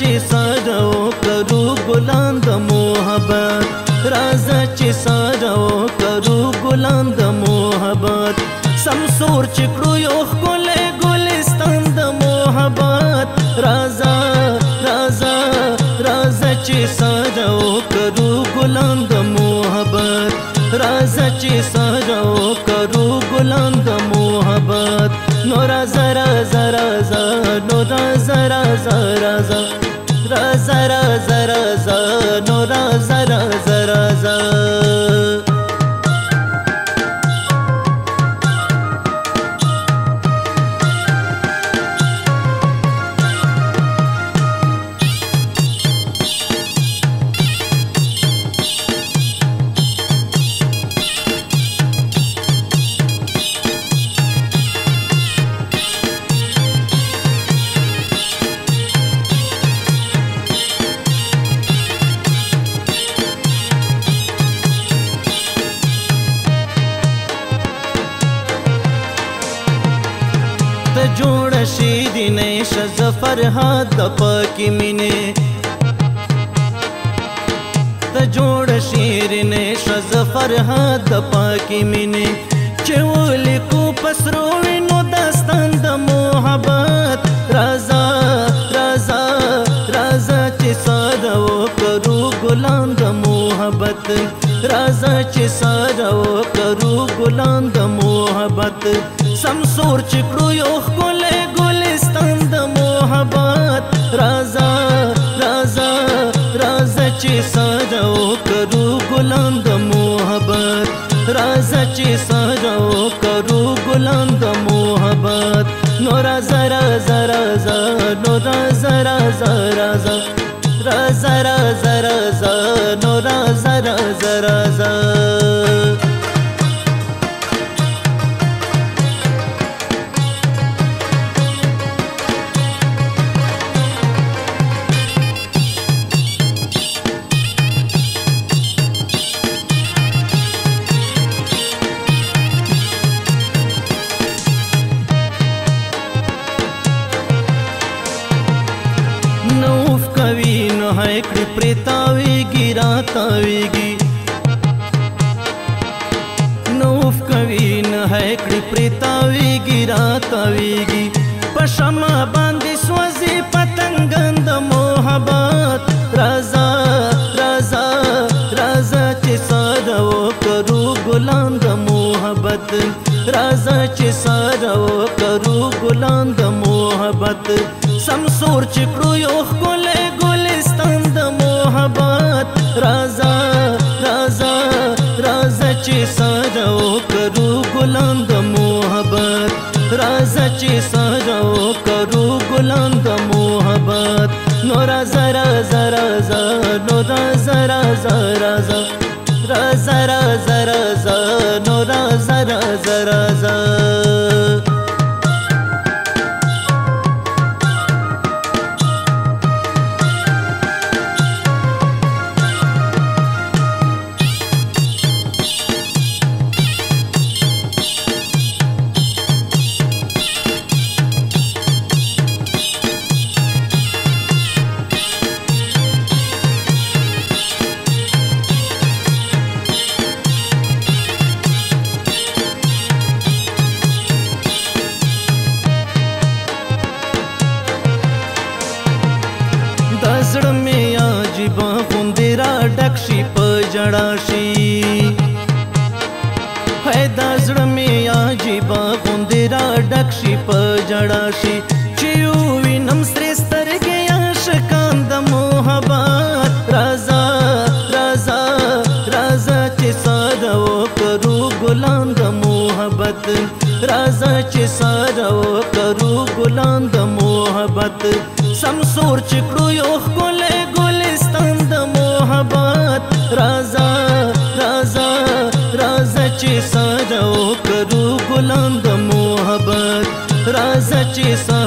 چې ساده او کرو ګلان د محبت راځه چې ساده او کرو ګلان د محبت سمسور چې کړو یو خپل ګلستان د محبت راځه راځه راځه چې ساده او کرو ګلان د محبت راځه چې ساده او کرو ګلان د محبت نو راځه راځه راځه نو راځه راځه راځه Zara, Zara, Zara, no ra Zara. شز فرهاد د پاکي مینه ته جوړ شیرینه شز فرهاد د پاکي مینه چې ولیکو پسرو وینو داستان د محبت رضا رضا رضا چې ساده وکړو ګلان د محبت رضا چې ساده وکړو ګلان د محبت سمسور چې کړو یو राजाचे सारव करू गुलाम द मोहबत राजाचे सारव करू गुलाम द मोहबत नो राजा राजा राजा नो राजा राजा राजा राजा राजा राजा नो राजा राजा राजा رها کړې پرې تاویږي را تاویږي نوف کوي نه کړې پرې تاویږي را تاویږي پشما باندې سوځي پتنګ د محبت رضا رضا رضا چې ساده وکړو ګلان د محبت رضا چې ساده وکړو ګلان د محبت سمسور چې کړو یو خلک محبت رازا رازا رازا چی سارا او کرو غلام دا محبت رازا چی سارا او کرو غلام دا محبت نو رازا رازا رازا نو رازا رازا رازا رازا رازا رازا نو رازا رازا رازا شي په جړا شي پیدا زړه می عجیب غوندې را ډک شي په جړا شي چې وینم سره سترګې عاشقان د محبت رضا رضا رضا چې ساده وکړو ګلان د محبت رضا چې ساده وکړو ګلان د محبت سمسور چې کړو یو मोहब्बत राजा राजा राजा ची ओ करू गुलाम मोहब्बत राजा ची सा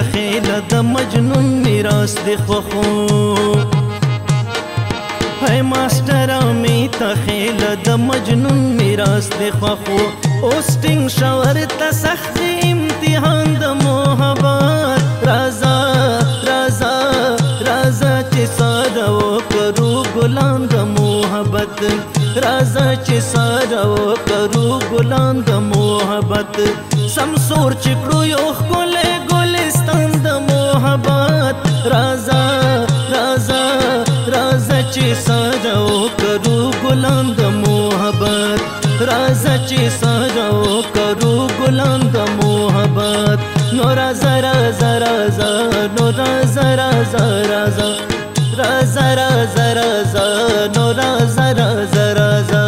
بخیل د مجنون میراث دی خو هی ماستر می تخیل د مجنون میراث دی خو اوستینګ شاور ته سخت امتحان د محبت رضا رضا رضا چې ساده وکړو ګلان د محبت رضا چې ساده وکړو ګلان د محبت سمسور چې کړو یو خپل ची सरो करू गुलाम का मोहब्बत नोरा जरा जरा जा नोरा जरा जरा जा जरा जरा जा नोरा जरा जरा जा